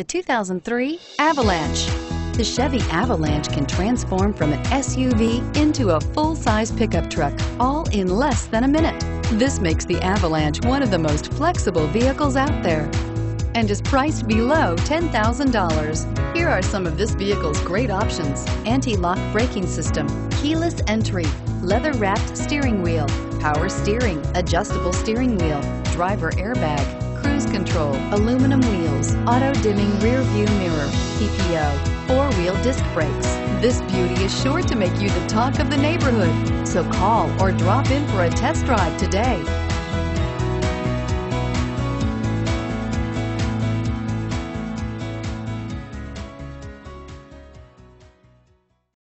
The 2003 Avalanche. The Chevy Avalanche can transform from an SUV into a full-size pickup truck, all in less than a minute. This makes the Avalanche one of the most flexible vehicles out there and is priced below $10,000. Here are some of this vehicle's great options. Anti-lock braking system, keyless entry, leather-wrapped steering wheel, power steering, adjustable steering wheel, driver airbag, control, aluminum wheels, auto dimming rear view mirror, PPO, four wheel disc brakes. This beauty is sure to make you the talk of the neighborhood. So call or drop in for a test drive today.